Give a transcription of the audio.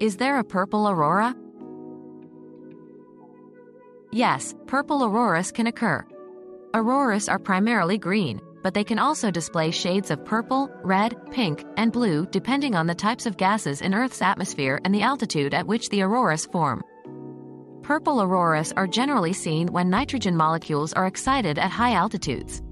Is there a purple aurora? Yes, purple auroras can occur. Auroras are primarily green, but they can also display shades of purple, red, pink, and blue depending on the types of gases in Earth's atmosphere and the altitude at which the auroras form. Purple auroras are generally seen when nitrogen molecules are excited at high altitudes.